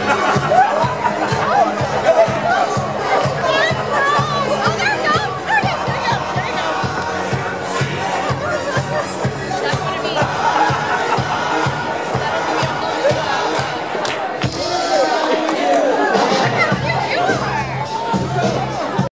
Ha ha ha!